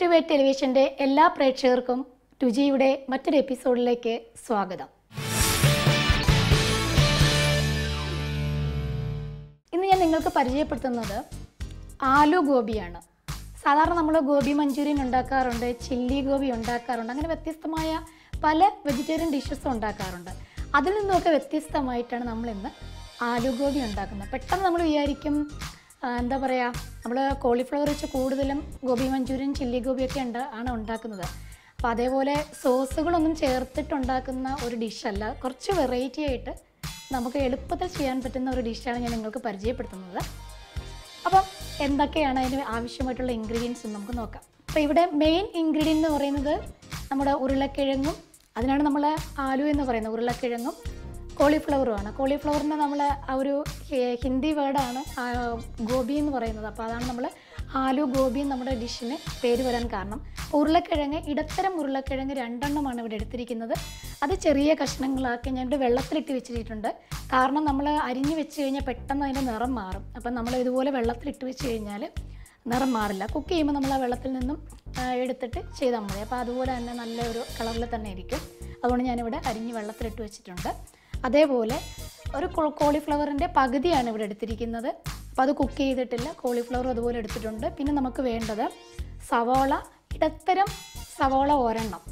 To വേ ടെലിവിഷന്റെ എല്ലാ പ്രേക്ഷകർക്കും രുചിയുടെ മറ്റൊരു എപ്പിസോഡിലേക്ക് സ്വാഗതം. ഇന്ന് ഞാൻ നിങ്ങൾക്ക് പരിചയപ്പെടുത്തുന്നത് ആലു ഗോപിയാണ്. സാധാരണ നമ്മൾ ഗോബി മഞ്ചൂരിയൻ ഉണ്ടാക്കാറുണ്ട് ചില്ലി ഗോബി ഉണ്ടാക്കാറുണ്ട് അങ്ങനെ വ്യത്യസ്തമായ പല വെജിറ്റേറിയൻ ഡിഷസും ഉണ്ടാക്കാറുണ്ട്. അതിൽ നിന്നൊക്കെ വ്യത്യസ്തമായിട്ടാണ് നമ്മളിന്ന് ആലു ഗോബി ഉണ്ടാക്കുന്നത്. പെട്ടെന്ന് നമ്മൾ വിചാരിക്കും എന്താ പറയുക നമ്മൾ കോളിഫ്ലവർ വെച്ച് കൂടുതലും ഗോബി മഞ്ചൂരിയൻ ചില്ലി ഗോബിയൊക്കെ ഉണ്ട് ആണ് ഉണ്ടാക്കുന്നത്. അപ്പോൾ അതേപോലെ സോസുകളൊന്നും ചേർത്തിട്ടുണ്ടാക്കുന്ന ഒരു ഡിഷല്ല കുറച്ച് വെറൈറ്റി ആയിട്ട് നമുക്ക് എളുപ്പത്തിൽ ചെയ്യാൻ പറ്റുന്ന ഒരു ഡിഷാണ് ഞാൻ നിങ്ങൾക്ക് പരിചയപ്പെടുത്തുന്നത്. അപ്പം എന്തൊക്കെയാണ് അതിന് ആവശ്യമായിട്ടുള്ള ഇൻഗ്രീഡിയൻസ് നമുക്ക് നോക്കാം. അപ്പോൾ ഇവിടെ മെയിൻ ഇൻഗ്രീഡിയന്റ് എന്ന് പറയുന്നത് നമ്മുടെ ഉരുളക്കിഴങ്ങും അതിനാണ് നമ്മൾ ആലു എന്ന് പറയുന്നത് ഉരുളക്കിഴങ്ങും കോളിഫ്ലവറുമാണ് കോളിഫ്ലവറിന്റെ നമ്മൾ ആ ഒരു ഹിന്ദി വേർഡാണ് ഗോബി എന്ന് പറയുന്നത്. അപ്പോൾ അതാണ് നമ്മൾ ആലു ഗോബി നമ്മുടെ ഡിഷിന് പേര് വരാൻ കാരണം. ഉരുളക്കിഴങ്ങ് ഇടത്തരം ഉരുളക്കിഴങ്ങ് രണ്ടെണ്ണമാണ് ഇവിടെ എടുത്തിരിക്കുന്നത്. അത് ചെറിയ കഷ്ണങ്ങളാക്കി ഞാൻ ഇവിടെ വെള്ളത്തിലിട്ട് വെച്ചിട്ടുണ്ട്. കാരണം നമ്മൾ അരിഞ്ഞ് വെച്ച് കഴിഞ്ഞാൽ പെട്ടെന്ന് അതിന്റെ നിറം മാറും. അപ്പം നമ്മൾ ഇതുപോലെ വെള്ളത്തിലിട്ട് വെച്ച് കഴിഞ്ഞാൽ നിറം മാറില്ല. കുക്ക് ചെയ്യുമ്പോൾ നമ്മൾ ആ വെള്ളത്തിൽ നിന്നും എടുത്തിട്ട് ചെയ്താൽ മതി. അപ്പോൾ അതുപോലെ തന്നെ നല്ല ഒരു കളറിൽ തന്നെ ഇരിക്കും. അതുകൊണ്ട് ഞാനിവിടെ അരിഞ്ഞ് വെള്ളത്തിലിട്ട് വെച്ചിട്ടുണ്ട്. അതേപോലെ ഒരു കോളിഫ്ലവറിന്റെ പകുതിയാണ് ഇവിടെ എടുത്തിരിക്കുന്നത്. അപ്പോൾ അത് കുക്ക് ചെയ്തിട്ടില്ല. കോളിഫ്ലവർ അതുപോലെ എടുത്തിട്ടുണ്ട്. പിന്നെ നമുക്ക് വേണ്ടത് സവോള ഇടത്തരം സവോള ഒരെണ്ണം.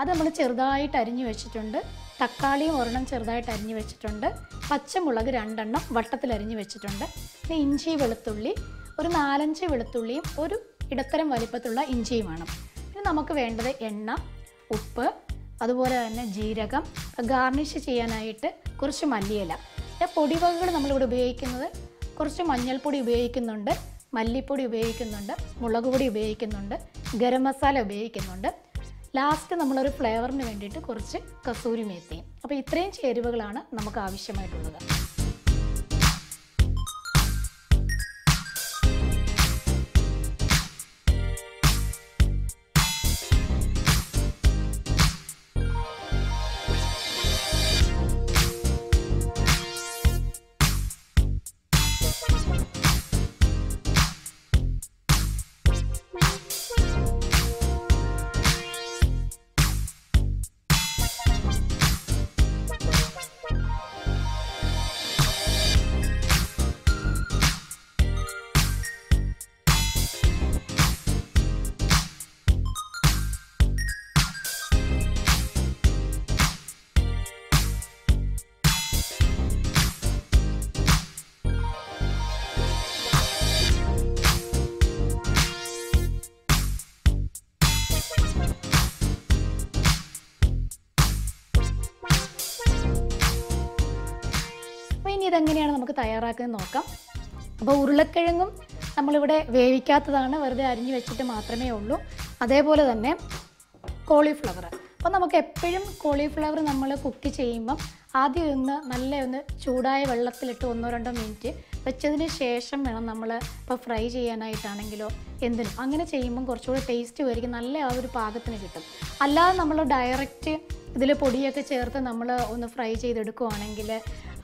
അത് നമ്മൾ ചെറുതായിട്ട് അരിഞ്ഞു വെച്ചിട്ടുണ്ട്. തക്കാളിയും ഒരെണ്ണം ചെറുതായിട്ട് അരിഞ്ഞു വെച്ചിട്ടുണ്ട്. പച്ചമുളക് രണ്ടെണ്ണം വട്ടത്തിൽ അരിഞ്ഞു വെച്ചിട്ടുണ്ട്. പിന്നെ ഇഞ്ചി വെളുത്തുള്ളി ഒരു നാലഞ്ച് വെളുത്തുള്ളിയും ഒരു ഇടത്തരം വലിപ്പത്തിലുള്ള ഇഞ്ചിയുമാണ് പിന്നെ നമുക്ക് വേണ്ടത് എണ്ണ ഉപ്പ് അതുപോലെ തന്നെ ജീരകം ഗാർണിഷ് ചെയ്യാനായിട്ട് കുറച്ച് മല്ലിയില. പൊടിവകകൾ നമ്മളിവിടെ ഉപയോഗിക്കുന്നത് കുറച്ച് മഞ്ഞൾപ്പൊടി ഉപയോഗിക്കുന്നുണ്ട് മല്ലിപ്പൊടി ഉപയോഗിക്കുന്നുണ്ട് മുളക് പൊടി ഉപയോഗിക്കുന്നുണ്ട് ഗരം മസാല ഉപയോഗിക്കുന്നുണ്ട്. ലാസ്റ്റ് നമ്മളൊരു ഫ്ലേവറിന് വേണ്ടിയിട്ട് കുറച്ച് കസൂരി മേത്തിയും. അപ്പോൾ ഇത്രയും ചേരുവകളാണ് നമുക്ക് ആവശ്യമായിട്ടുള്ളത്. തയ്യാറാക്കുന്നത് നോക്കാം. അപ്പോൾ ഉരുളക്കിഴങ്ങും നമ്മളിവിടെ വേവിക്കാത്തതാണ്. വെറുതെ അരിഞ്ഞു വെച്ചിട്ട് മാത്രമേ ഉള്ളൂ. അതേപോലെ തന്നെ കോളിഫ്ലവർ. അപ്പോൾ നമുക്ക് എപ്പോഴും കോളിഫ്ലവർ നമ്മൾ കുക്ക് ചെയ്യുമ്പം ആദ്യം ഒന്ന് നല്ല ഒന്ന് ചൂടായ വെള്ളത്തിലിട്ട് ഒന്നോ രണ്ടോ മിനിറ്റ് വെച്ചതിന് ശേഷം വേണം നമ്മൾ ഇപ്പോൾ ഫ്രൈ ചെയ്യാനായിട്ടാണെങ്കിലോ എന്തിനും. അങ്ങനെ ചെയ്യുമ്പം കുറച്ചുകൂടി ടേസ്റ്റ് വരികയും നല്ല ആ ഒരു പാകത്തിന് കിട്ടും. അല്ലാതെ നമ്മൾ ഡയറക്റ്റ് ഇതിൽ പൊടിയൊക്കെ ചേർത്ത് നമ്മൾ ഒന്ന് ഫ്രൈ ചെയ്തെടുക്കുവാണെങ്കിൽ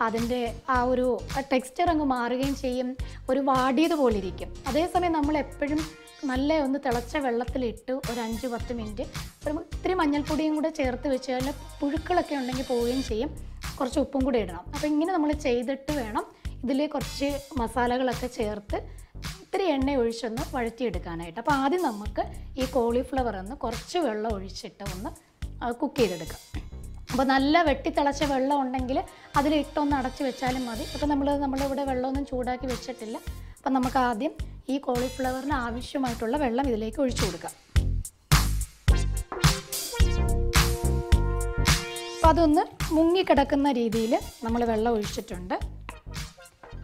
അതിന്റെ ആ ഒരു ടെക്സ്ചർ അങ്ങ് മാറുകയും ചെയ്യും. ഒരു വാടിയതുപോലെ ഇരിക്കും അതേസമയം നമ്മൾ എപ്പോഴും നല്ല ഒന്ന് തിളച്ച വെള്ളത്തിലിട്ട് ഒരു അഞ്ച് പത്ത് മിനിറ്റ് ഒരു ഇത്തിരി മഞ്ഞൾപ്പൊടിയും കൂടെ ചേർത്ത് വെച്ച് കഴിഞ്ഞാൽ പുഴുക്കളൊക്കെ ഉണ്ടെങ്കിൽ പോവുകയും ചെയ്യും. കുറച്ച് ഉപ്പും കൂടി ഇടണം. അപ്പോൾ ഇങ്ങനെ നമ്മൾ ചെയ്തിട്ട് വേണം ഇതിൽ കുറച്ച് മസാലകളൊക്കെ ചേർത്ത് ഇത്തിരി എണ്ണ ഒഴിച്ചൊന്ന് വഴറ്റിയെടുക്കാനായിട്ട്. അപ്പോൾ ആദ്യം നമുക്ക് ഈ കോളിഫ്ലവർ ഒന്ന് കുറച്ച് വെള്ളം ഒഴിച്ചിട്ട് ഒന്ന് കുക്ക് ചെയ്തെടുക്കാം. അപ്പോൾ നല്ല വെട്ടിത്തിളച്ച വെള്ളം ഉണ്ടെങ്കിൽ അതിലിട്ടൊന്ന് അടച്ച് വെച്ചാലും മതി. അപ്പോൾ നമ്മൾ നമ്മളിവിടെ വെള്ളമൊന്നും ചൂടാക്കി വെച്ചിട്ടില്ല. അപ്പം നമുക്ക് ആദ്യം ഈ കോളിഫ്ലവറിന് ആവശ്യമായിട്ടുള്ള വെള്ളം ഇതിലേക്ക് ഒഴിച്ചു കൊടുക്കാം. അപ്പം അതൊന്ന് മുങ്ങിക്കിടക്കുന്ന രീതിയിൽ നമ്മൾ വെള്ളം ഒഴിച്ചിട്ടുണ്ട്.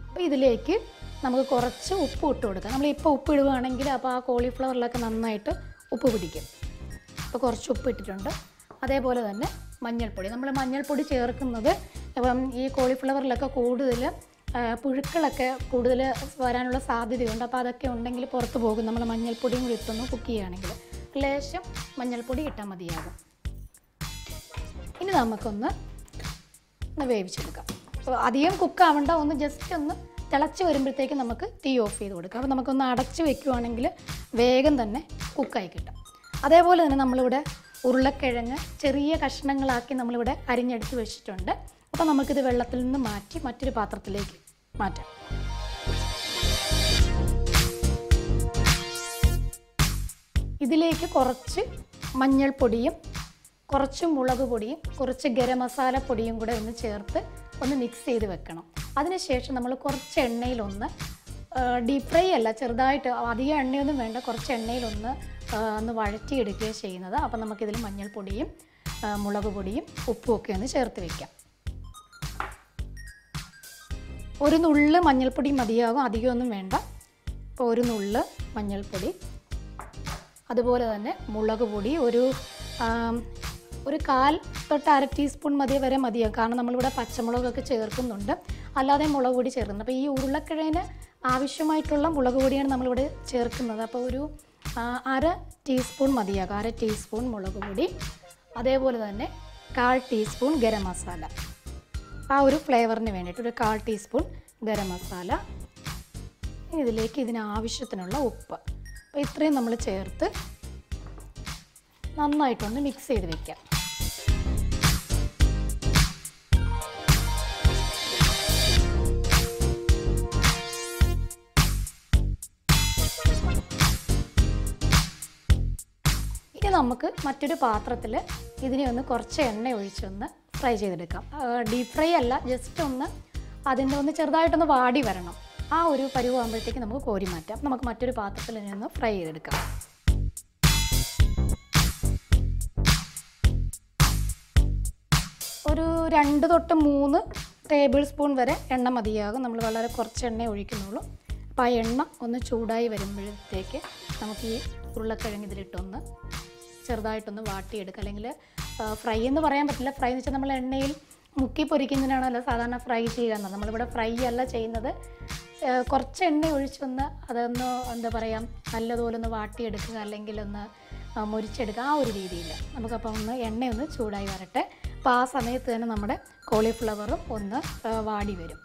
അപ്പോൾ ഇതിലേക്ക് നമുക്ക് കുറച്ച് ഉപ്പ് ഇട്ട് കൊടുക്കാം. നമ്മളിപ്പോൾ ഉപ്പ് ഇടുകയാണെങ്കിൽ അപ്പോൾ ആ കോളിഫ്ലവറിലൊക്കെ നന്നായിട്ട് ഉപ്പ് പിടിക്കും. അപ്പോൾ കുറച്ച് ഉപ്പ് ഇട്ടിട്ടുണ്ട്. അതേപോലെ തന്നെ മഞ്ഞൾപ്പൊടി. നമ്മൾ മഞ്ഞൾപ്പൊടി ചേർക്കുന്നത് ഇപ്പം ഈ കോളിഫ്ലവറിലൊക്കെ കൂടുതൽ പുഴുക്കളൊക്കെ കൂടുതൽ വരാനുള്ള സാധ്യതയുണ്ട്. അപ്പോൾ അതൊക്കെ ഉണ്ടെങ്കിൽ പുറത്ത് പോകും. നമ്മൾ മഞ്ഞൾപ്പൊടിയും കൂടി ഇട്ടൊന്ന് കുക്ക് ചെയ്യുകയാണെങ്കിൽ ലേശം മഞ്ഞൾപ്പൊടി ഇട്ടാൽ മതിയാകും. ഇനി നമുക്കൊന്ന് ഒന്ന് വേവിച്ചെടുക്കാം. അപ്പോൾ അധികം കുക്കാവണ്ട ഒന്ന് ജസ്റ്റ് ഒന്ന് തിളച്ച് വരുമ്പോഴത്തേക്ക് നമുക്ക് തീ ഓഫ് ചെയ്ത് കൊടുക്കാം. അപ്പോൾ നമുക്കൊന്ന് അടച്ച് വെക്കുവാണെങ്കിൽ വേഗം തന്നെ കുക്കായി കിട്ടും. അതേപോലെ തന്നെ നമ്മളിവിടെ ഉരുളക്കിഴങ്ങ് ചെറിയ കഷ്ണങ്ങളാക്കി നമ്മളിവിടെ അരിഞ്ഞെടുത്ത് വെച്ചിട്ടുണ്ട്. അപ്പോൾ നമുക്കിത് വെള്ളത്തിൽ നിന്ന് മാറ്റി മറ്റൊരു പാത്രത്തിലേക്ക് മാറ്റാം. ഇതിലേക്ക് കുറച്ച് മഞ്ഞൾപ്പൊടിയും കുറച്ച് മുളക് പൊടിയും കുറച്ച് ഗരം മസാല പൊടിയും കൂടെ ഒന്ന് ചേർത്ത് ഒന്ന് മിക്സ് ചെയ്ത് വെക്കണം. അതിനുശേഷം നമ്മൾ കുറച്ച് എണ്ണയിലൊന്ന് ഡീപ് ഫ്രൈ അല്ല ചെറുതായിട്ട് അധികം എണ്ണയൊന്നും വേണ്ട കുറച്ച് എണ്ണയിലൊന്ന് ഒന്ന് വഴറ്റിയെടുക്കുകയാണ് ചെയ്യുന്നത്. അപ്പം നമുക്കിതിൽ മഞ്ഞൾപ്പൊടിയും മുളക് പൊടിയും ഉപ്പും ഒക്കെ ഒന്ന് ചേർത്ത് വയ്ക്കാം ഒരു നുള്ള് മഞ്ഞൾപ്പൊടി മതിയാകും അധികമൊന്നും വേണ്ട. ഇപ്പോൾ ഒരു നുള്ള് മഞ്ഞൾപ്പൊടി അതുപോലെ തന്നെ മുളക് പൊടി ഒരു ഒരു കാൽ തൊട്ട് അര ടീസ്പൂൺ മതി വരെ മതിയാകും. കാരണം നമ്മളിവിടെ പച്ചമുളകൊക്കെ ചേർക്കുന്നുണ്ട്. അല്ലാതെ മുളക് പൊടി ചേർക്കുന്നുണ്ട്. അപ്പോൾ ഈ ഉരുളക്കിഴങ്ങിന് ആവശ്യമായിട്ടുള്ള മുളക് പൊടിയാണ് നമ്മളിവിടെ ചേർക്കുന്നത്. അപ്പോൾ ഒരു അര ടീസ്പൂൺ മതിയാകും. അര ടീസ്പൂൺ മുളക് പൊടി. അതേപോലെ തന്നെ കാൽ ടീസ്പൂൺ ഗരം മസാല. ആ ഒരു ഫ്ലേവറിന് വേണ്ടിയിട്ട് ഒരു കാൽ ടീസ്പൂൺ ഗരം മസാല. ഇതിലേക്ക് ഇതിനാവശ്യത്തിനുള്ള ഉപ്പ്. അപ്പോൾ ഇത്രയും നമ്മൾ ചേർത്ത് നന്നായിട്ടൊന്ന് മിക്സ് ചെയ്ത് വെക്കാം. നമുക്ക് മറ്റൊരു പാത്രത്തിൽ ഇതിനെ ഒന്ന് കുറച്ച് എണ്ണ ഒഴിച്ചൊന്ന് ഫ്രൈ ചെയ്തെടുക്കാം. ഡീപ് ഫ്രൈ അല്ല ജസ്റ്റ് ഒന്ന് അതിന്റെ ഒന്ന് ചെറുതായിട്ടൊന്ന് വാടി വരണം. ആ ഒരു പരുവാകുമ്പോഴത്തേക്ക് നമുക്ക് കോരി മാറ്റാം. നമുക്ക് മറ്റൊരു പാത്രത്തിൽ ഇതിനെ ഒന്ന് ഫ്രൈ ചെയ്തെടുക്കാം. ഒരു രണ്ട് തൊട്ട് മൂന്ന് ടേബിൾ സ്പൂൺ വരെ എണ്ണ മതിയാകും. നമ്മൾ വളരെ കുറച്ച് എണ്ണ ഒഴിക്കുന്നുള്ളൂ. അപ്പോൾ ആ എണ്ണ ഒന്ന് ചൂടായി വരുമ്പോഴത്തേക്ക് നമുക്ക് ഈ ഉരുളക്കിഴങ്ങ് ഇതിലിട്ടൊന്ന് ചെറുതായിട്ടൊന്ന് വാട്ടിയെടുക്കുക. അല്ലെങ്കിൽ ഫ്രൈ എന്ന് പറയാൻ പറ്റില്ല. ഫ്രൈ എന്ന് വെച്ചാൽ നമ്മൾ എണ്ണയിൽ മുക്കി പൊരിക്കുന്നതിനാണല്ലോ സാധാരണ ഫ്രൈ ചെയ്യുക നമ്മളിവിടെ ഫ്രൈ അല്ല ചെയ്യുന്നത്. കുറച്ച് എണ്ണ ഒഴിച്ചൊന്ന് അതൊന്ന് എന്താ പറയുക നല്ലതുപോലെ ഒന്ന് വാട്ടിയെടുക്കുക അല്ലെങ്കിൽ ഒന്ന് മുരിച്ചെടുക്കുക ആ ഒരു രീതിയിൽ. നമുക്കപ്പം ഒന്ന് എണ്ണയൊന്ന് ചൂടായി വരട്ടെ. അപ്പോൾ ആ സമയത്ത് തന്നെ നമ്മുടെ കോളിഫ്ലവറും ഒന്ന് വാടി വരും.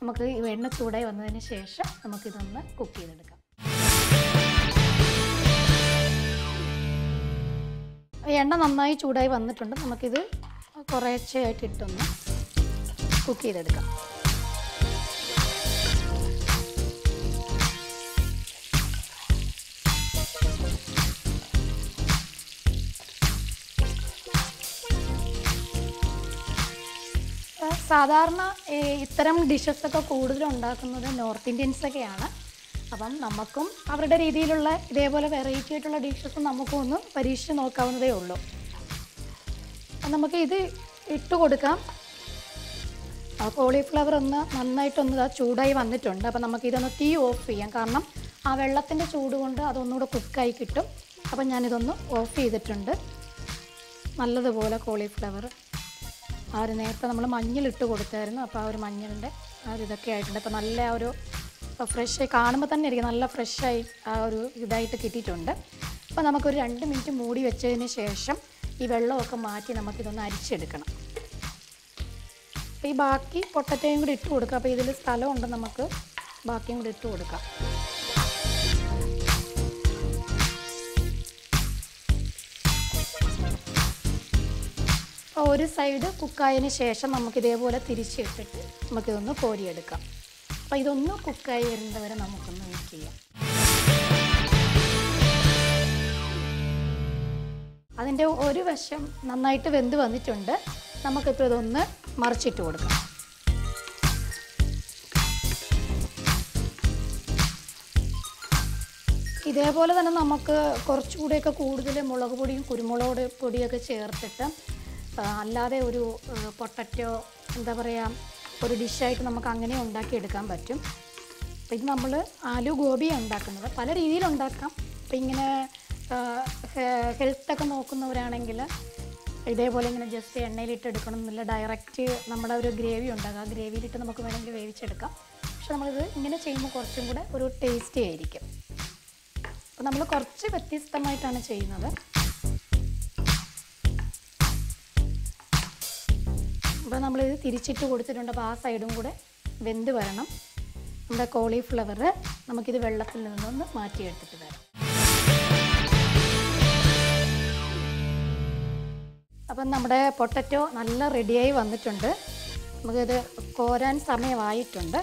നമുക്ക് എണ്ണ ചൂടായി വന്നതിന് ശേഷം നമുക്കിതൊന്ന് കുക്ക് ചെയ്തെടുക്കാം. എണ്ണ നന്നായി ചൂടായി വന്നിട്ടുണ്ട്. നമുക്കിത് കുറേശ്ശെയായിട്ട് ഇട്ടൊന്ന് കുക്ക് ചെയ്തെടുക്കാം. സാധാരണ ഇത്തരം ഡിഷസ് ഒക്കെ ഉണ്ടാക്കുന്നത് നോർത്ത് ഇന്ത്യൻസ് ഒക്കെയാണ്. അപ്പം നമുക്കും അവരുടെ രീതിയിലുള്ള ഇതേപോലെ വെറൈറ്റി ആയിട്ടുള്ള ഡിഷസ് നമുക്കും ഒന്ന് പരീക്ഷിച്ച് നോക്കാവുന്നതേ ഉള്ളൂ. നമുക്ക് ഇത് ഇട്ട് കൊടുക്കാം. ആ കോളിഫ്ലവർ ഒന്ന് നന്നായിട്ടൊന്ന് ചൂടായി വന്നിട്ടുണ്ട്. അപ്പം നമുക്ക് ഇതൊന്ന് തീ ഓഫ് ചെയ്യാം. കാരണം ആ വെള്ളത്തിന്റെ ചൂട് കൊണ്ട് അതൊന്നുകൂടെ കുക്കായി കിട്ടും. അപ്പം ഞാനിതൊന്ന് ഓഫ് ചെയ്തിട്ടുണ്ട്. നല്ലതുപോലെ കോളിഫ്ലവർ ആ ഒരു നേരത്തെ നമ്മൾ മഞ്ഞളിട്ട് കൊടുത്തായിരുന്നു. അപ്പോൾ ആ ഒരു മഞ്ഞളിന്റെ ആ ഒരു ഇതൊക്കെ ആയിട്ടുണ്ട്. അപ്പോൾ നല്ല ആ ഒരു ഫ്രഷ് ആയി കാണുമ്പോൾ തന്നെ ഇരിക്കും നല്ല ഫ്രഷായി ആ ഒരു ഇതായിട്ട് കിട്ടിയിട്ടുണ്ട്. അപ്പോൾ നമുക്കൊരു രണ്ട് മിനിറ്റ് മൂടി വെച്ചതിന് ശേഷം ഈ വെള്ളമൊക്കെ മാറ്റി നമുക്കിതൊന്ന് അരിച്ചെടുക്കണം. അപ്പോൾ ഈ ബാക്കി പൊട്ടറ്റയും കൂടി ഇട്ട് കൊടുക്കുക അപ്പോൾ ഇതിൽ സ്ഥലമുണ്ട് നമുക്ക്. ബാക്കിയും കൂടി ഇട്ട് കൊടുക്കാം. അപ്പോൾ ഒരു സൈഡ് കുക്കായതിന് ശേഷം നമുക്ക് ഇതേപോലെ തിരിച്ചിട്ടിട്ട് നമുക്കിതൊന്ന് കോരിയെടുക്കാം. അപ്പോൾ ഇതൊന്ന് കുക്കായി വരുന്നവരെ നമുക്കൊന്ന് വെയിറ്റ് ചെയ്യാം. അതിന്റെ ഒരു വശം നന്നായിട്ട് വെന്ത് വന്നിട്ടുണ്ട്. നമുക്കിപ്പോൾ ഇതൊന്ന് മറിച്ചിട്ട് കൊടുക്കാം. ഇതേപോലെ തന്നെ നമുക്ക് കുറച്ചുകൂടെയൊക്കെ കൂടുതൽ മുളക് പൊടിയും കുരുമുളക് പൊടിയൊക്കെ ചേർത്തിട്ട് അല്ലാതെ ഒരു പൊട്ടറ്റോ എന്താ പറയുക ഒരു ഡിഷായിട്ട് നമുക്ക് അങ്ങനെ ഉണ്ടാക്കിയെടുക്കാൻ പറ്റും. അപ്പോൾ ഇത് നമ്മൾ ആലു ഗോപിയാണ് ഉണ്ടാക്കുന്നത്. പല രീതിയിൽ ഉണ്ടാക്കാം. അപ്പോൾ ഇങ്ങനെ ഹെൽത്തൊക്കെ നോക്കുന്നവരാണെങ്കിൽ ഇതേപോലെ ഇങ്ങനെ ജസ്റ്റ് എണ്ണയിലിട്ട് എടുക്കണം എന്നില്ല ഡയറക്റ്റ് നമ്മുടെ ഒരു ഗ്രേവി ഉണ്ടാകും ആ ഗ്രേവിയിലിട്ട് നമുക്ക് വേണമെങ്കിൽ വേവിച്ചെടുക്കാം. പക്ഷെ നമ്മളിത് ഇങ്ങനെ ചെയ്യുമ്പോൾ കുറച്ചും കൂടെ ഒരു ടേസ്റ്റി ആയിരിക്കും. അപ്പോൾ നമ്മൾ കുറച്ച് വ്യത്യസ്തമായിട്ടാണ് ചെയ്യുന്നത്. അപ്പോൾ നമ്മളിത് തിരിച്ചിട്ട് കൊടുത്തിട്ടുണ്ട്. അപ്പോൾ ആ സൈഡും കൂടെ വെന്ത് വരണം. നമ്മുടെ കോളിഫ്ലവർ നമുക്കിത് വെള്ളത്തിൽ നിന്നൊന്ന് മാറ്റിയെടുത്തിട്ട് വരാം. അപ്പം നമ്മുടെ പൊട്ടറ്റോ നല്ല റെഡിയായി വന്നിട്ടുണ്ട്. നമുക്കിത് കോരാൻ സമയമായിട്ടുണ്ട്.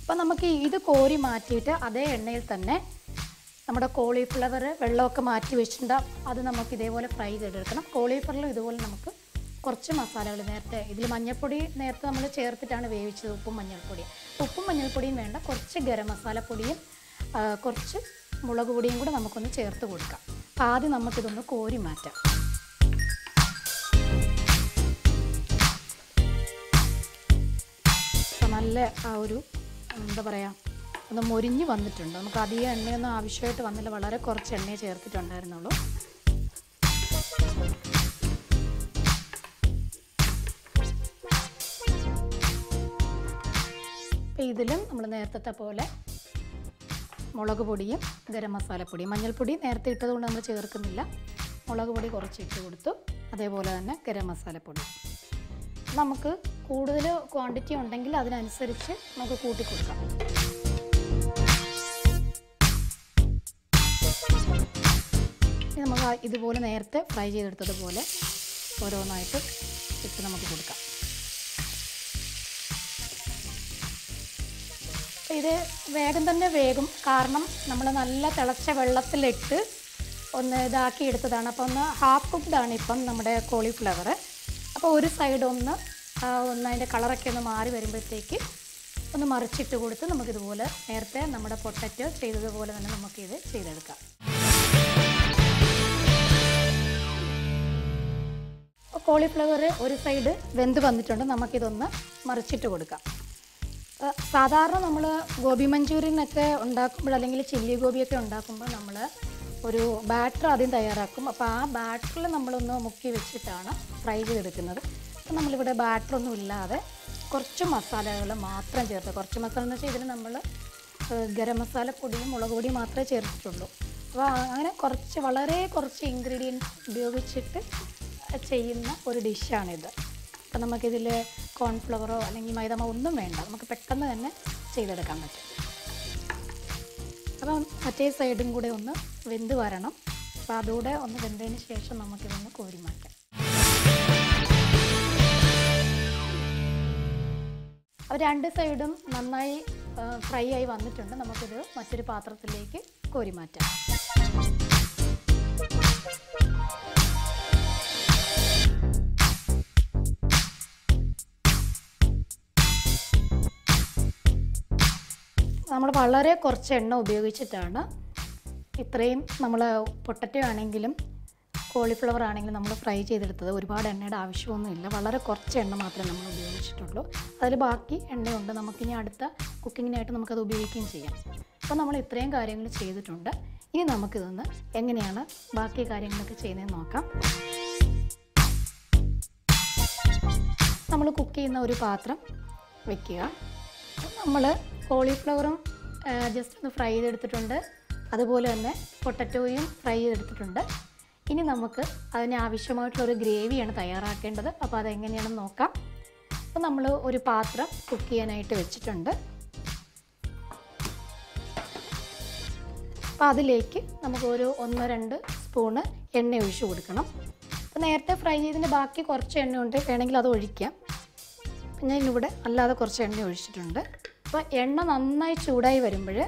അപ്പം നമുക്ക് ഇത് കോരി മാറ്റിയിട്ട് അതേ എണ്ണയിൽ തന്നെ നമ്മുടെ കോളിഫ്ലവർ വെള്ളമൊക്കെ മാറ്റി വെച്ചിട്ടുണ്ട്. അത് നമുക്ക് ഇതേപോലെ ഫ്രൈ ചെയ്തെടുക്കണം. കോളിഫ്ലവർ ഇതുപോലെ നമുക്ക് കുറച്ച് മസാലകൾ നേരത്തെ ഇതിൽ മഞ്ഞൾപ്പൊടി നേരത്തെ നമ്മൾ ചേർത്തിട്ടാണ് വേവിച്ചത് ഉപ്പും മഞ്ഞൾപ്പൊടിയും. ഉപ്പും മഞ്ഞൾപ്പൊടിയും വേണ്ട കുറച്ച് ഗരം മസാലപ്പൊടിയും കുറച്ച് മുളക് പൊടിയും കൂടെ നമുക്കൊന്ന് ചേർത്ത് കൊടുക്കാം. അപ്പോൾ ആദ്യം നമുക്കിതൊന്ന് കോരി മാറ്റാം. നല്ല ആ ഒരു എന്താ പറയുക ഒന്ന് മൊരിഞ്ഞ് വന്നിട്ടുണ്ട്. നമുക്ക് അധികം എണ്ണയൊന്നും ആവശ്യമായിട്ട് വന്നില്ല. വളരെ കുറച്ച് എണ്ണയെ ചേർത്തിട്ടുണ്ടായിരുന്നുള്ളൂ. ഇതിലും നമ്മൾ നേരത്തെ പോലെ മുളക് പൊടിയും ഗരം മസാലപ്പൊടിയും മഞ്ഞൾപ്പൊടി നേരത്തെ ഇട്ടതുകൊണ്ട് നമ്മൾ ചേർക്കുന്നില്ല. മുളക് പൊടി കുറച്ച് ഇട്ട് കൊടുത്തു. അതേപോലെ തന്നെ ഗരം മസാലപ്പൊടി നമുക്ക് കൂടുതൽ ക്വാണ്ടിറ്റി ഉണ്ടെങ്കിൽ അതിനനുസരിച്ച് നമുക്ക് കൂട്ടി കൊടുക്കാം. നമുക്ക് ഇതുപോലെ നേരത്തെ ഫ്രൈ ചെയ്തെടുത്തതുപോലെ ഓരോന്നായിട്ട് ഇട്ട് നമുക്ക് കൊടുക്കാം. ഇത് വേഗം തന്നെ വേഗം കാരണം നമ്മൾ നല്ല തിളച്ച വെള്ളത്തിലിട്ട് ഒന്ന് ഇതാക്കി എടുത്തതാണ്. അപ്പോൾ ഒന്ന് ഹാഫ് കുക്ക്ഡാണ് ഇപ്പം നമ്മുടെ കോളിഫ്ലവർ അപ്പോൾ ഒരു സൈഡ് ഒന്ന് ഒന്ന് അതിന്റെ കളറൊക്കെ ഒന്ന് മാറി വരുമ്പോഴത്തേക്ക് ഒന്ന് മറിച്ചിട്ട് കൊടുത്ത് നമുക്കിതുപോലെ നേരത്തെ നമ്മുടെ പൊട്ടറ്റോ ചെയ്തതുപോലെ തന്നെ നമുക്കിത് ചെയ്തെടുക്കാം. കോളിഫ്ലവർ ഒരു സൈഡ് വെന്ത് വന്നിട്ടുണ്ട്. നമുക്കിതൊന്ന് മറിച്ചിട്ട് കൊടുക്കാം. സാധാരണ നമ്മൾ ഗോബി മഞ്ചൂരിയനൊക്കെ ഉണ്ടാക്കുമ്പോൾ അല്ലെങ്കിൽ ചില്ലി ഗോപിയൊക്കെ ഉണ്ടാക്കുമ്പോൾ നമ്മൾ ഒരു ബാറ്റർ ആദ്യം തയ്യാറാക്കും. അപ്പോൾ ആ ബാറ്ററിൽ നമ്മളൊന്ന് മുക്കി വെച്ചിട്ടാണ് ഫ്രൈ ചെയ്തെടുക്കുന്നത്. അപ്പോൾ നമ്മളിവിടെ ബാറ്ററൊന്നും ഇല്ലാതെ കുറച്ച് മസാലകൾ മാത്രം ചേർത്ത്. കുറച്ച് മസാല എന്ന് വെച്ചാൽ ഇതിൽ നമ്മൾ ഗരം മസാലപ്പൊടിയും മുളക് പൊടിയും മാത്രമേ ചേർത്തിട്ടുള്ളൂ. അപ്പോൾ അങ്ങനെ കുറച്ച് വളരെ കുറച്ച് ഇൻഗ്രീഡിയൻസ് ഉപയോഗിച്ചിട്ട് ചെയ്യുന്ന ഒരു ഡിഷാണിത് അപ്പം നമുക്കിതിൽ കോൺഫ്ലവറോ അല്ലെങ്കിൽ മൈദമോ ഒന്നും വേണ്ട. നമുക്ക് പെട്ടെന്ന് തന്നെ ചെയ്തെടുക്കാൻ പറ്റും. അപ്പം മറ്റേ സൈഡും കൂടെ ഒന്ന് വെന്ത് വരണം. അപ്പോൾ അതുകൂടെ ഒന്ന് വെന്തതിന് ശേഷം നമുക്കിതൊന്ന് കോരി മാറ്റാം അപ്പോൾ രണ്ട് സൈഡും നന്നായി ഫ്രൈ ആയി വന്നിട്ടുണ്ട്. നമുക്കിത് മറ്റൊരു പാത്രത്തിലേക്ക് കോരി മാറ്റാം നമ്മൾ വളരെ കുറച്ച് എണ്ണ ഉപയോഗിച്ചിട്ടാണ് ഇത്രയും നമ്മൾ പൊട്ടറ്റോ ആണെങ്കിലും കോളിഫ്ലവർ ആണെങ്കിലും നമ്മൾ ഫ്രൈ ചെയ്തെടുത്തത്. ഒരുപാട് എണ്ണയുടെ ആവശ്യമൊന്നുമില്ല വളരെ കുറച്ച് എണ്ണ മാത്രമേ നമ്മൾ ഉപയോഗിച്ചിട്ടുള്ളൂ. അതിൽ ബാക്കി എണ്ണയുണ്ട്. നമുക്കിനി അടുത്ത കുക്കിങ്ങിനായിട്ട് നമുക്കത് ഉപയോഗിക്കുകയും ചെയ്യാം. അപ്പോൾ നമ്മൾ ഇത്രയും കാര്യങ്ങൾ ചെയ്തിട്ടുണ്ട്. ഇനി നമുക്കിതൊന്ന് എങ്ങനെയാണ് ബാക്കി കാര്യങ്ങളൊക്കെ ചെയ്യുന്നതെന്ന് നോക്കാം. നമ്മൾ കുക്ക് ചെയ്യുന്ന ഒരു പാത്രം വെക്കുക. നമ്മൾ കോളിഫ്ലവറും ജസ്റ്റ് ഒന്ന് ഫ്രൈ ചെയ്തെടുത്തിട്ടുണ്ട്. അതുപോലെ തന്നെ പൊട്ടറ്റോയും ഫ്രൈ ചെയ്തെടുത്തിട്ടുണ്ട്. ഇനി നമുക്ക് അതിന് ആവശ്യമായിട്ടുള്ള ഒരു ഗ്രേവിയാണ് തയ്യാറാക്കേണ്ടത്. അപ്പോൾ അതെങ്ങനെയാണെന്ന് നോക്കാം. അപ്പോൾ നമ്മൾ ഒരു പാത്രം കുക്ക് ചെയ്യാനായിട്ട് വെച്ചിട്ടുണ്ട്. അപ്പോൾ അതിലേക്ക് നമുക്ക് ഒരു ഒന്ന് രണ്ട് സ്പൂണ് എണ്ണ ഒഴിച്ചു കൊടുക്കണം. അപ്പോൾ നേരത്തെ ഫ്രൈ ചെയ്തതിന്റെ ബാക്കി കുറച്ച് എണ്ണ ഉണ്ട്. വേണമെങ്കിൽ അത് ഒഴിക്കാം. പിന്നെ ഇവിടെ അല്ലാതെ കുറച്ച് എണ്ണ ഒഴിച്ചിട്ടുണ്ട്. അപ്പോൾ എണ്ണ നന്നായി ചൂടായി വരുമ്പോൾ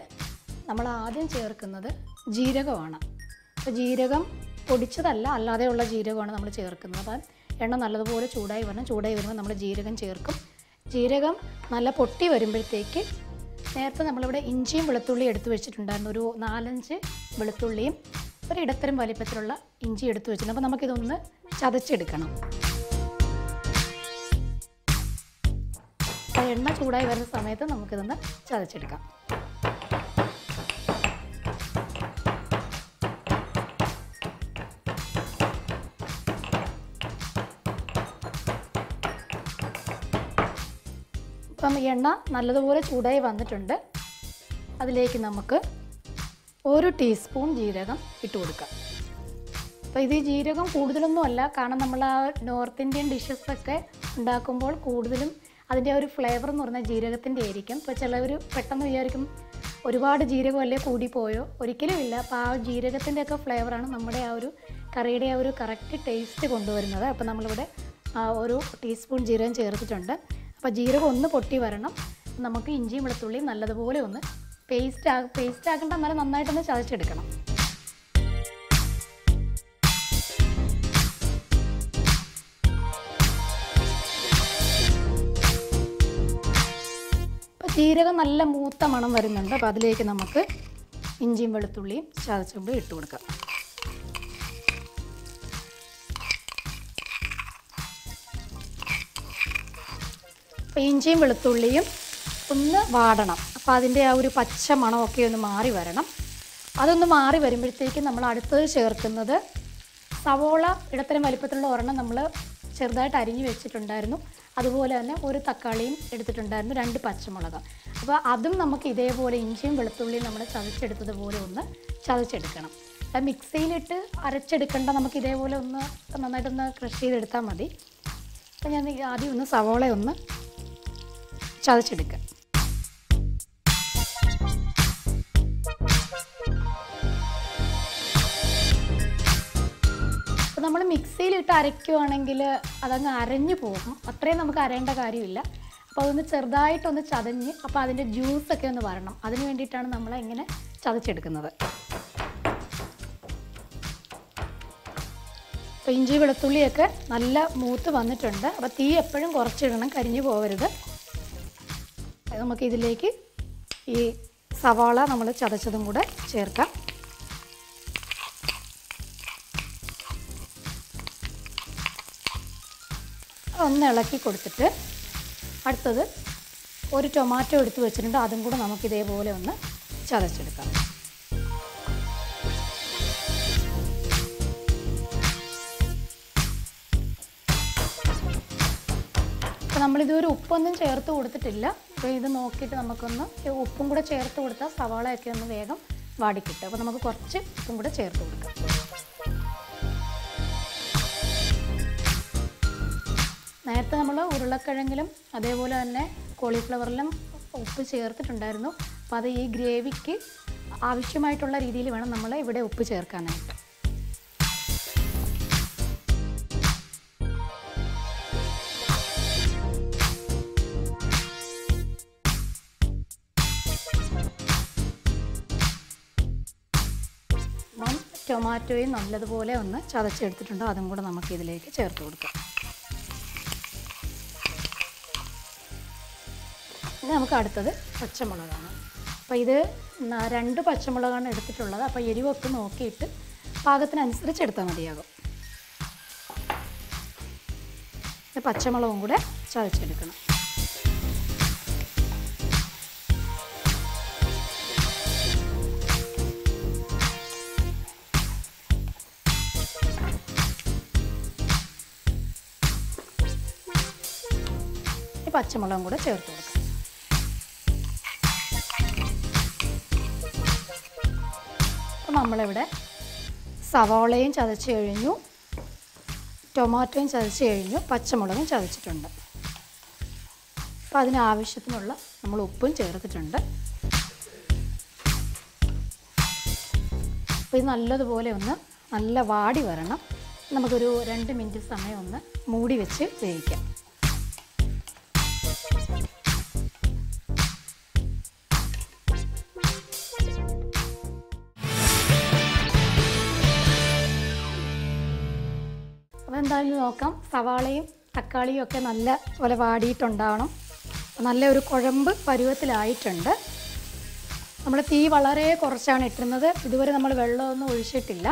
നമ്മൾ ആദ്യം ചേർക്കുന്നത് ജീരകമാണ്. അപ്പോൾ ജീരകം പൊടിച്ചതല്ല അല്ലാതെയുള്ള ജീരകമാണ് നമ്മൾ ചേർക്കുന്നത്. അപ്പം എണ്ണ നല്ലതുപോലെ ചൂടായി വരണം. ചൂടായി വരുമ്പോൾ നമ്മൾ ജീരകം ചേർക്കും. ജീരകം നല്ല പൊട്ടി വരുമ്പോഴത്തേക്ക് നേരത്തെ നമ്മളിവിടെ ഇഞ്ചിയും വെളുത്തുള്ളിയും എടുത്തു വെച്ചിട്ടുണ്ടായിരുന്നു. ഒരു നാലഞ്ച് വെളുത്തുള്ളിയും ഒരു ഇടത്തരം വലിപ്പത്തിലുള്ള ഇഞ്ചി എടുത്തു വെച്ചിട്ടുണ്ട്. അപ്പോൾ നമുക്കിതൊന്ന് ചതച്ചെടുക്കണം. അപ്പോൾ എണ്ണ ചൂടായി വരുന്ന സമയത്ത് നമുക്കിതൊന്ന് ചതച്ചെടുക്കാം. അപ്പം എണ്ണ നല്ലതുപോലെ ചൂടായി വന്നിട്ടുണ്ട്. അതിലേക്ക് നമുക്ക് ഒരു ടീസ്പൂൺ ജീരകം ഇട്ട് കൊടുക്കാം. അപ്പോൾ ഇത് ജീരകം കൂടുതലൊന്നും അല്ല കാരണം നമ്മൾ ആ നോർത്ത് ഇന്ത്യൻ ഡിഷസൊക്കെ ഉണ്ടാക്കുമ്പോൾ കൂടുതലും അതിന്റെ ഒരു ഫ്ലേവർ എന്ന് പറഞ്ഞാൽ ജീരകത്തിന്റെ ആയിരിക്കും. ഇപ്പോൾ ചിലവർ പെട്ടെന്ന് വിചാരിക്കും ഒരുപാട് ജീരകം അല്ലേ കൂടിപ്പോയോ ഒരിക്കലും ഇല്ല. അപ്പോൾ ആ ജീരകത്തിന്റെ ഒക്കെ ഫ്ലേവറാണ് നമ്മുടെ ആ ഒരു കറിയുടെ ആ ഒരു കറക്റ്റ് ടേസ്റ്റ് കൊണ്ടുവരുന്നത്. അപ്പോൾ നമ്മളിവിടെ ഒരു ടീസ്പൂൺ ജീരകം ചേർത്തിട്ടുണ്ട്. അപ്പോൾ ജീരകം ഒന്ന് പൊട്ടി വരണം. നമുക്ക് ഇഞ്ചിയും വെളുത്തുള്ളിയും നല്ലതുപോലെ ഒന്ന് പേസ്റ്റ് ആ പേസ്റ്റ് ആക്കേണ്ട എന്നാലും നന്നായിട്ടൊന്ന് ചതച്ചെടുക്കണം. ജീരകം നല്ല മൂത്ത മണം വരുന്നുണ്ട്. അപ്പോൾ അതിലേക്ക് നമുക്ക് ഇഞ്ചിയും വെളുത്തുള്ളിയും ചതച്ചുകൊണ്ട് ഇട്ട് കൊടുക്കാം. അപ്പോൾ ഇഞ്ചിയും വെളുത്തുള്ളിയും ഒന്ന് വാടണം. അപ്പോൾ അതിന്റെ ആ ഒരു പച്ച മണമൊക്കെ ഒന്ന് മാറി വരണം. അതൊന്ന് മാറി വരുമ്പോഴത്തേക്കും നമ്മൾ അടുത്തത് ചേർക്കുന്നത് സവോള ഇടത്തരം വലിപ്പത്തിലുള്ള ഒരെണ്ണം നമ്മൾ ചെറുതായിട്ട് അരിഞ്ഞു വെച്ചിട്ടുണ്ടായിരുന്നു. അതുപോലെ തന്നെ ഒരു തക്കാളിയും എടുത്തിട്ടുണ്ടായിരുന്നു രണ്ട് പച്ചമുളക്. അപ്പോൾ അതും നമുക്ക് ഇതേപോലെ ഇഞ്ചിയും വെളുത്തുള്ളിയും നമ്മൾ ചതച്ചെടുത്തതുപോലെ ഒന്ന് ചതച്ചെടുക്കണം. അത് മിക്സിയിലിട്ട് അരച്ചെടുക്കേണ്ട നമുക്ക് ഇതേപോലെ ഒന്ന് നന്നായിട്ടൊന്ന് ക്രഷ് ചെയ്തെടുത്താൽ മതി. അപ്പോൾ ഞാൻ ആദ്യം ഒന്ന് സവോള ഒന്ന് നമ്മൾ മിക്സിയിലിട്ട് അരയ്ക്കുവാണെങ്കിൽ അതങ്ങ് അരഞ്ഞു പോകും. അത്രയും നമുക്ക് അരയേണ്ട കാര്യമില്ല. അപ്പോൾ അതൊന്ന് ചെറുതായിട്ടൊന്ന് ചതഞ്ഞ് അപ്പോൾ അതിന്റെ ജ്യൂസൊക്കെ ഒന്ന് വരണം. അതിന് വേണ്ടിയിട്ടാണ് നമ്മൾ ഇങ്ങനെ ചതച്ചെടുക്കുന്നത്. അപ്പോൾ ഇഞ്ചി വെളുത്തുള്ളിയൊക്കെ നല്ല മൂത്ത് വന്നിട്ടുണ്ട്. അപ്പോൾ തീ എപ്പോഴും കുറച്ചിടണം കരിഞ്ഞു പോകരുത്. നമുക്ക് ഇതിലേക്ക് ഈ സവാള നമ്മൾ ചതച്ചതും കൂടെ ചേർക്കാം. ഒന്ന് ഇളക്കി കൊടുത്തിട്ട് അടുത്തത് ഒരു ടൊമാറ്റോ എടുത്ത് വെച്ചിട്ടുണ്ട്. അതും കൂടെ നമുക്ക് ഇതേപോലെ ഒന്ന് ചതച്ചെടുക്കാം. അപ്പോൾ നമ്മളിതുവരെ ഉപ്പൊന്നും ചേർത്ത് കൊടുത്തിട്ടില്ല. അപ്പോൾ ഇത് നോക്കിയിട്ട് നമുക്കൊന്ന് ഉപ്പും കൂടെ ചേർത്ത് കൊടുത്താൽ സവാളയൊക്കെ ഒന്ന് വേഗം വാടിക്കിട്ടും അപ്പോൾ നമുക്ക് കുറച്ച് ഉപ്പും കൂടെ ചേർത്ത് കൊടുക്കാം. നേരത്തെ നമ്മൾ ഉരുളക്കിഴങ്ങിലും അതേപോലെ തന്നെ കോളിഫ്ലവറിലും ഉപ്പ് ചേർത്തിട്ടുണ്ടായിരുന്നു. അപ്പോൾ അത് ഈ ഗ്രേവിക്ക് ആവശ്യമായിട്ടുള്ള രീതിയിൽ വേണം നമ്മൾ ഇവിടെ ഉപ്പ് ചേർക്കാനായിട്ട്. ടൊമാറ്റോയും നല്ലതുപോലെ ഒന്ന് ചതച്ചെടുത്തിട്ടുണ്ട്. അതും കൂടെ നമുക്ക് ഇതിലേക്ക് ചേർത്ത് കൊടുക്കാം. നമുക്ക് അടുത്തത് പച്ചമുളകാണ്. അപ്പോൾ ഇത് രണ്ട് പച്ചമുളകാണ് എടുത്തിട്ടുള്ളത്. അപ്പോൾ എരിവൊക്കെ നോക്കിയിട്ട് പാകത്തിനനുസരിച്ച് എടുത്താൽ മതിയാകും പച്ചമുളകും കൂടെ ചതച്ചെടുക്കണം. പച്ചമുളകും കൂടെ ചേർത്ത് കൊടുക്കാം. നമ്മളിവിടെ സവാളയും ചതച്ച് കഴിഞ്ഞു ടൊമാറ്റോയും ചതച്ച് കഴിഞ്ഞു പച്ചമുളകും ചതച്ചിട്ടുണ്ട്. അപ്പോൾ അതിനാവശ്യത്തിനുള്ള നമ്മൾ ഉപ്പും ചേർത്തിട്ടുണ്ട്. അപ്പോൾ ഇത് നല്ലതുപോലെ ഒന്ന് നല്ല വാടി വരണം. നമുക്കൊരു രണ്ട് മിനിറ്റ് സമയം ഒന്ന് മൂടി വെച്ച് വേവിക്കാം. എന്തായാലും നോക്കാം. സവാളയും തക്കാളിയും ഒക്കെ നല്ല പോലെ വാടിയിട്ടുണ്ടാവണം. നല്ല ഒരു കുഴമ്പ് പരുവത്തിലായിട്ടുണ്ട്. നമ്മൾ തീ വളരെ കുറച്ചാണ് ഇട്ടുന്നത് ഇതുവരെ നമ്മൾ വെള്ളമൊന്നും ഒഴിച്ചിട്ടില്ല.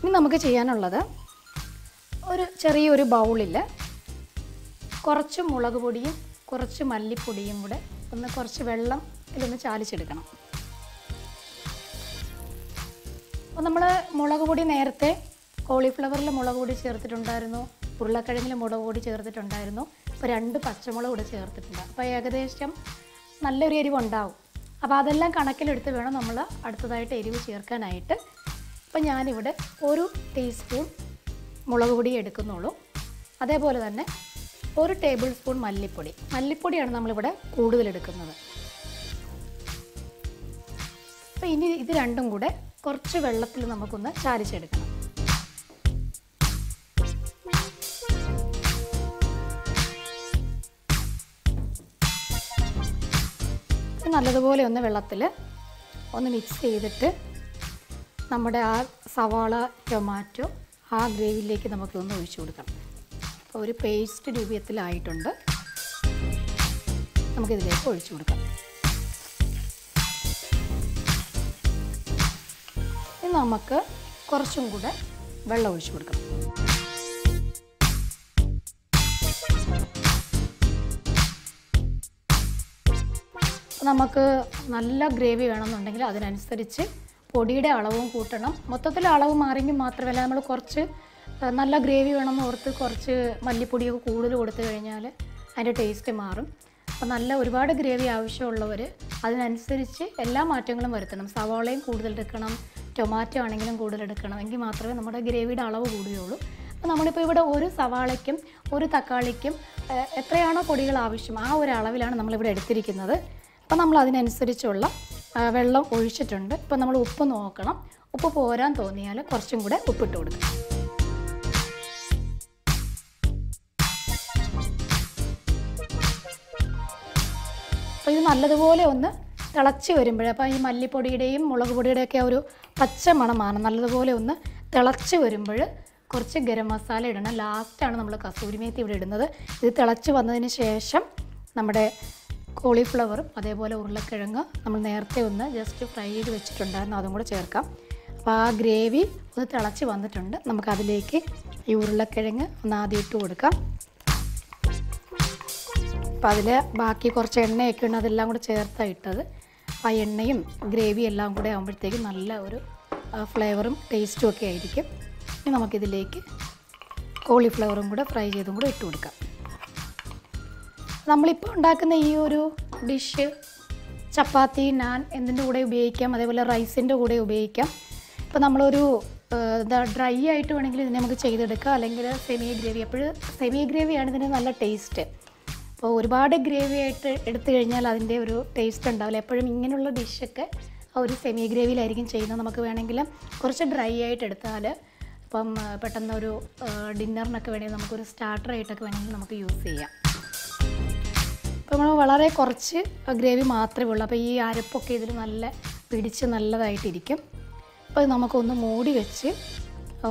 ഇനി നമുക്ക് ചെയ്യാനുള്ളത് ഒരു ചെറിയൊരു ബൗളിൽ കുറച്ച് മുളക് പൊടിയും കുറച്ച് മല്ലിപ്പൊടിയും കൂടെ ഒന്ന് കുറച്ച് വെള്ളം ഇതിലൊന്ന് ചാലിച്ചെടുക്കണം. അപ്പോൾ നമ്മൾ മുളക് പൊടി നേരത്തെ കോളിഫ്ലവറിൽ മുളക് പൊടി ചേർത്തിട്ടുണ്ടായിരുന്നു ഉരുളക്കിഴങ്ങിൽ മുളക് പൊടി ചേർത്തിട്ടുണ്ടായിരുന്നു. അപ്പോൾ രണ്ട് പച്ചമുളക് കൂടി ചേർത്തിട്ടുണ്ട്. അപ്പോൾ ഏകദേശം നല്ലൊരു എരിവ് ഉണ്ടാവും അപ്പോൾ അതെല്ലാം കണക്കിലെടുത്ത് വേണം നമ്മൾ അടുത്തതായിട്ട് എരിവ് ചേർക്കാനായിട്ട്. അപ്പോൾ ഞാനിവിടെ ഒരു ടീസ്പൂൺ മുളക് പൊടി എടുക്കുന്നുള്ളൂ. അതേപോലെ തന്നെ ഒരു ടേബിൾ സ്പൂൺ മല്ലിപ്പൊടി. മല്ലിപ്പൊടിയാണ് നമ്മളിവിടെ കൂടുതൽ എടുക്കുന്നത് അപ്പോൾ ഇനി ഇത് രണ്ടും കൂടെ കുറച്ച് വെള്ളത്തിൽ നമുക്കൊന്ന് ചാലിച്ചെടുക്കണം നല്ലതുപോലെ ഒന്ന് വെള്ളത്തിൽ ഒന്ന് മിക്സ് ചെയ്തിട്ട് നമ്മുടെ ആ സവാള ടൊമാറ്റോ ആ ഗ്രേവിയിലേക്ക് നമുക്കൊന്ന് ഒഴിച്ചു കൊടുക്കണം അപ്പോൾ ഒരു പേസ്റ്റ് രൂപത്തിലായിട്ടുണ്ട്. നമുക്കിതിലേക്ക് ഒഴിച്ചു കൊടുക്കാം. ഇനി നമുക്ക് കുറച്ചും കൂടെ വെള്ളം ഒഴിച്ചു കൊടുക്കാം. നമുക്ക് നല്ല ഗ്രേവി വേണമെന്നുണ്ടെങ്കിൽ അതിനനുസരിച്ച് പൊടിയുടെ അളവും കൂട്ടണം. മൊത്തത്തിൽ അളവ് മാറിയെങ്കിൽ മാത്രമല്ല നമ്മൾ കുറച്ച് നല്ല ഗ്രേവി വേണമെന്ന് ഓർത്ത് കുറച്ച് മല്ലിപ്പൊടിയൊക്കെ കൂടുതൽ കൊടുത്തു കഴിഞ്ഞാൽ അതിന്റെ ടേസ്റ്റ് മാറും. അപ്പോൾ നല്ല ഒരുപാട് ഗ്രേവി ആവശ്യമുള്ളവർ അതിനനുസരിച്ച് എല്ലാ മാറ്റങ്ങളും വരുത്തണം. സവാളയും കൂടുതൽ എടുക്കണം ടൊമാറ്റോ ആണെങ്കിലും കൂടുതൽ എടുക്കണം എങ്കിൽ മാത്രമേ നമ്മുടെ ഗ്രേവിയുടെ അളവ് കൂടുകയുള്ളൂ. അപ്പോൾ നമ്മളിപ്പോൾ ഇവിടെ ഒരു സവാളയ്ക്കും ഒരു തക്കാളിക്കും എത്രയാണോ പൊടികൾ ആവശ്യം ആ ഒരു അളവിലാണ് നമ്മളിവിടെ എടുത്തിരിക്കുന്നത്. അപ്പോൾ നമ്മൾ അതിനനുസരിച്ചുള്ള വെള്ളം ഒഴിച്ചിട്ടുണ്ട്. ഇപ്പോൾ നമ്മൾ ഉപ്പ് നോക്കണം. ഉപ്പ് പോരാൻ തോന്നിയാൽ കുറച്ചും കൂടെ ഉപ്പിട്ട് കൊടുക്കണം അപ്പോൾ ഇത് നല്ലതുപോലെ ഒന്ന് തിളച്ച് വരുമ്പോഴേ അപ്പോൾ ഈ മല്ലിപ്പൊടിയുടെയും മുളക് പൊടിയുടെയും ഒക്കെ ഒരു പച്ച മണമാണ് നല്ലതുപോലെ ഒന്ന് തിളച്ച് വരുമ്പോൾ കുറച്ച് ഗരം മസാല ഇടണം. ലാസ്റ്റാണ് നമ്മൾ കസൂരി മേത്തി ഇവിടെ ഇടുന്നത്. ഇത് തിളച്ച് വന്നതിന് ശേഷം നമ്മുടെ കോളിഫ്ലവറും അതേപോലെ ഉരുളക്കിഴങ്ങ് നമ്മൾ നേരത്തെ ഒന്ന് ജസ്റ്റ് ഫ്രൈ ചെയ്ത് വെച്ചിട്ടുണ്ടായിരുന്നു. അതും കൂടെ ചേർക്കാം. അപ്പോൾ ആ ഗ്രേവി ഒന്ന് തിളച്ച് വന്നിട്ടുണ്ട്. നമുക്കതിലേക്ക് ഈ ഉരുളക്കിഴങ്ങ് ഒന്ന് ആദ്യം ഇട്ട് കൊടുക്കാം. അപ്പോൾ അതിൽ ബാക്കി കുറച്ച് എണ്ണയൊക്കെ ഉണ്ട്. അതെല്ലാം കൂടെ ചേർത്താണ് ഇട്ടത്. അപ്പോൾ ആ എണ്ണയും ഗ്രേവിയും എല്ലാം കൂടെ ആകുമ്പോഴത്തേക്കും നല്ല ഒരു ഫ്ലേവറും ടേസ്റ്റും ഒക്കെ ആയിരിക്കും. ഇനി നമുക്കിതിലേക്ക് കോളിഫ്ലവറും കൂടെ ഫ്രൈ ചെയ്തും കൂടെ ഇട്ട് കൊടുക്കാം. നമ്മളിപ്പോൾ ഉണ്ടാക്കുന്ന ഈ ഒരു ഡിഷ് ചപ്പാത്തി നാൻ എന്തിന്റെ കൂടെ ഉപയോഗിക്കാം അതേപോലെ റൈസിന്റെ കൂടെ ഉപയോഗിക്കാം. ഇപ്പോൾ നമ്മളൊരു ഡ്രൈ ആയിട്ട് വേണമെങ്കിൽ ഇതിനെ നമുക്ക് ചെയ്തെടുക്കാം. അല്ലെങ്കിൽ സെമി ഗ്രേവി എപ്പോഴും സെമി ഗ്രേവിയാണ് ഇതിന് നല്ല ടേസ്റ്റ് അപ്പോൾ ഒരുപാട് ഗ്രേവി ആയിട്ട് എടുത്തു കഴിഞ്ഞാൽ അതിന്റെ ഒരു ടേസ്റ്റ് ഉണ്ടാവില്ല. എപ്പോഴും ഇങ്ങനെയുള്ള ഡിഷൊക്കെ ഒരു സെമി ഗ്രേവിയിലായിരിക്കും ചെയ്യുന്നത്. നമുക്ക് വേണമെങ്കിൽ കുറച്ച് ഡ്രൈ ആയിട്ട് എടുത്താൽ ഇപ്പം പെട്ടെന്നൊരു ഡിന്നറിനൊക്കെ വേണമെങ്കിൽ നമുക്കൊരു സ്റ്റാർട്ടറായിട്ടൊക്കെ വേണമെങ്കിൽ നമുക്ക് യൂസ് ചെയ്യാം. അപ്പോൾ വളരെ കുറച്ച് ഗ്രേവി മാത്രമേ ഉള്ളൂ. അപ്പോൾ ഈ അരപ്പൊക്കെ ഇതിൽ നല്ല പിടിച്ച് നല്ലതായിട്ടിരിക്കും. അപ്പോൾ നമുക്കൊന്ന് മൂടി വെച്ച്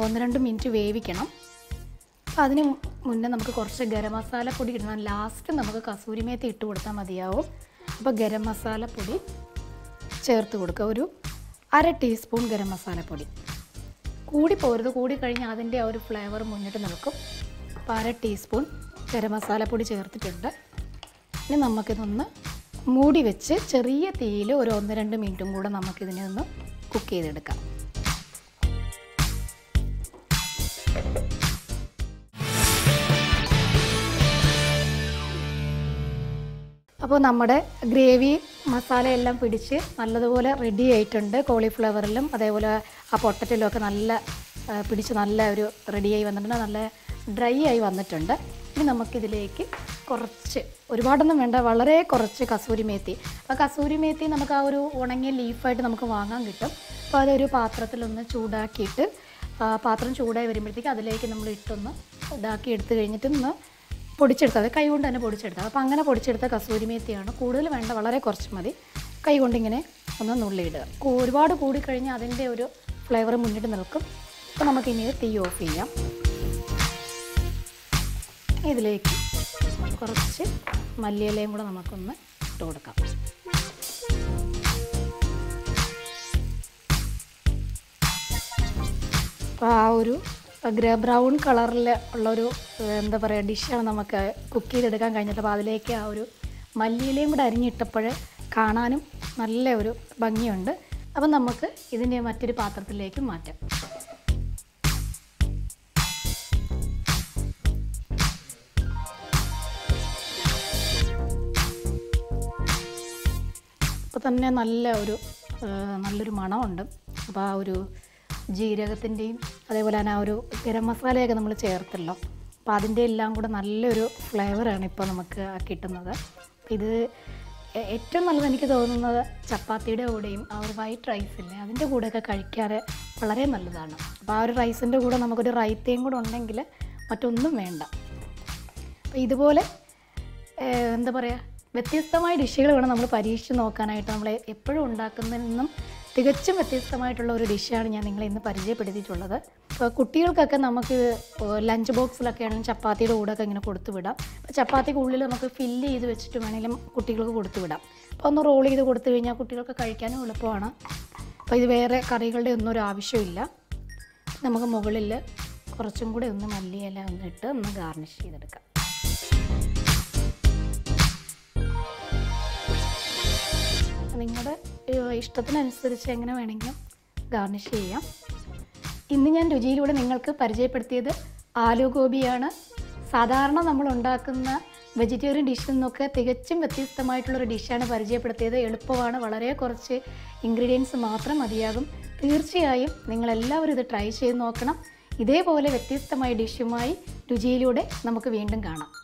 ഒന്ന് രണ്ട് മിനിറ്റ് വേവിക്കണം. അപ്പോൾ അതിന് മുന്നേ നമുക്ക് കുറച്ച് ഗരം മസാല പൊടി ഇടണം. ലാസ്റ്റ് നമുക്ക് കസൂരി മേത്തി ഇട്ട് കൊടുത്താൽ മതിയാവും. അപ്പോൾ ഗരം മസാല പൊടി ചേർത്ത് കൊടുക്കുക. ഒരു അര ടീസ്പൂൺ ഗരം മസാല പൊടി. കൂടി പോരുത്. കൂടി കഴിഞ്ഞാൽ അതിന്റെ ആ ഒരു ഫ്ലേവർ മുന്നിട്ട് നിൽക്കും. അപ്പോൾ അര ടീസ്പൂൺ ഗരം മസാല പൊടി ചേർത്തിട്ടുണ്ട്. ഇനി നമുക്കിതൊന്ന് മൂടി വെച്ച് ചെറിയ തീയിൽ ഒരു ഒന്ന് രണ്ട് മിനിറ്റും കൂടെ നമുക്കിതിനെ ഒന്ന് കുക്ക് ചെയ്തെടുക്കാം. അപ്പോൾ നമ്മുടെ ഗ്രേവി മസാല എല്ലാം പിടിച്ച് നല്ലതുപോലെ റെഡി ആയിട്ടുണ്ട്. കോളിഫ്ലവറിലും അതേപോലെ ആ പൊട്ടറ്റിലും ഒക്കെ നല്ല പിടിച്ച് നല്ല ഒരു റെഡിയായി വന്നിട്ടുണ്ട്. നല്ല ഡ്രൈ ആയി വന്നിട്ടുണ്ട്. ഇനി നമുക്കിതിലേക്ക് കുറച്ച് ഒരുപാടൊന്നും വേണ്ട വളരെ കുറച്ച് കസൂരി മേത്തി. അപ്പോൾ കസൂരി മേത്തി നമുക്ക് ആ ഒരു ഉണങ്ങിയ ലീഫായിട്ട് നമുക്ക് വാങ്ങാൻ കിട്ടും. അപ്പോൾ അതൊരു പാത്രത്തിലൊന്ന് ചൂടാക്കിയിട്ട് പാത്രം ചൂടായി വരുമ്പോഴത്തേക്ക് അതിലേക്ക് നമ്മൾ ഇട്ടൊന്ന് ഇതാക്കി എടുത്ത് കഴിഞ്ഞിട്ട് ഒന്ന് പൊടിച്ചെടുത്തത് കൈകൊണ്ട് തന്നെ പൊടിച്ചെടുത്തത് അപ്പോൾ അങ്ങനെ പൊടിച്ചെടുത്ത കസൂരി മേത്തിയാണ്. കൂടുതൽ വേണ്ട വളരെ കുറച്ച് മതി. കൈ കൊണ്ടിങ്ങനെ ഒന്ന് നുള്ളിയിടുക. ഒരുപാട് കൂടിക്കഴിഞ്ഞാൽ അതിന്റെ ഒരു ഫ്ലേവർ മുന്നിട്ട് നിൽക്കും. അപ്പോൾ നമുക്കിനി തീ ഓഫ് ചെയ്യാം. ഇതിലേക്ക് കുറച്ച് മല്ലിയിലയും കൂടെ നമുക്കൊന്ന് ഇട്ട് കൊടുക്കാം. അപ്പോൾ ആ ഒരു ഗ്രേ ബ്രൗൺ കളറിൽ ഉള്ളൊരു എന്താ പറയുക ഡിഷാണ് നമുക്ക് കുക്ക് ചെയ്തെടുക്കാൻ കഴിഞ്ഞത്. അപ്പോൾ അതിലേക്ക് ആ ഒരു മല്ലിയിലയും കൂടെ അരിഞ്ഞിട്ടപ്പോൾ കാണാനും നല്ല ഒരു ഭംഗിയുണ്ട്. അപ്പം നമുക്ക് ഇതിന്റെ മറ്റൊരു പാത്രത്തിലേക്ക് മാറ്റാം. തന്നെ നല്ല ഒരു നല്ലൊരു മണമുണ്ട്. അപ്പോൾ ആ ഒരു ജീരകത്തിന്റെയും അതേപോലെ തന്നെ ആ ഒരു ഗരം മസാലയൊക്കെ നമ്മൾ ചേർത്തല്ലോ. അപ്പോൾ അതിന്റെ എല്ലാം കൂടെ നല്ലൊരു ഫ്ലേവറാണ് ഇപ്പോൾ നമുക്ക് കിട്ടുന്നത്. ഇത് ഏറ്റവും നല്ലത് എനിക്ക് തോന്നുന്നത് ചപ്പാത്തിയുടെ കൂടെയും ആ ഒരു വൈറ്റ് റൈസ് ഇല്ലേ അതിന്റെ കൂടെയൊക്കെ കഴിക്കാൻ വളരെ നല്ലതാണ്. അപ്പോൾ ആ ഒരു റൈസിന്റെ കൂടെ നമുക്കൊരു റൈത്തയും കൂടെ ഉണ്ടെങ്കിൽ മറ്റൊന്നും വേണ്ട. അപ്പോൾ ഇതുപോലെ എന്താ പറയുക വ്യത്യസ്തമായ ഡിഷുകൾ വേണം നമ്മൾ പരീക്ഷിച്ച് നോക്കാനായിട്ട് നമ്മൾ എപ്പോഴും ഉണ്ടാക്കുന്നതിൽ നിന്നും തികച്ചും വ്യത്യസ്തമായിട്ടുള്ള ഒരു ഡിഷാണ് ഞാൻ നിങ്ങളെ ഇന്ന് പരിചയപ്പെടുത്തിയിട്ടുള്ളത്. ഇപ്പോൾ കുട്ടികൾക്കൊക്കെ നമുക്ക് ലഞ്ച് ബോക്സിലൊക്കെ ആണെങ്കിലും ചപ്പാത്തിയുടെ കൂടെയൊക്കെ ഇങ്ങനെ കൊടുത്തു വിടാം. അപ്പോൾ ചപ്പാത്തിക്ക് ഉള്ളിൽ നമുക്ക് ഫില്ല് ചെയ്ത് വെച്ചിട്ട് വേണമെങ്കിലും കുട്ടികൾക്ക് കൊടുത്തു വിടാം. അപ്പോൾ ഒന്ന് റോൾ ചെയ്ത് കൊടുത്തു കഴിഞ്ഞാൽ കുട്ടികൾക്ക് കഴിക്കാനും എളുപ്പമാണ്. അപ്പോൾ ഇത് വേറെ കറികളുടെ ഒന്നും ഒരു ആവശ്യമില്ല. നമുക്ക് മുകളിൽ കുറച്ചും കൂടി ഒന്ന് മല്ലിയില ഒന്ന് ഇട്ട് ഒന്ന് ഗാർണിഷ് ചെയ്തെടുക്കാം. നിങ്ങളുടെ ഇഷ്ടത്തിനനുസരിച്ച് എങ്ങനെ വേണമെങ്കിലും ഗാർണിഷ് ചെയ്യാം. ഇന്ന് ഞാൻ രുചിയിലൂടെ നിങ്ങൾക്ക് പരിചയപ്പെടുത്തിയത് ആലു ഗോപിയാണ് സാധാരണ നമ്മൾ ഉണ്ടാക്കുന്ന വെജിറ്റേറിയൻ ഡിഷിൽ നിന്നൊക്കെ തികച്ചും വ്യത്യസ്തമായിട്ടുള്ളൊരു ഡിഷാണ് പരിചയപ്പെടുത്തിയത്. എളുപ്പമാണ് വളരെ കുറച്ച് ഇൻഗ്രീഡിയൻസ് മാത്രം മതിയാകും. തീർച്ചയായും നിങ്ങളെല്ലാവരും ഇത് ട്രൈ ചെയ്ത് നോക്കണം. ഇതേപോലെ വ്യത്യസ്തമായ ഡിഷുമായി രുചിയിലൂടെ നമുക്ക് വീണ്ടും കാണാം.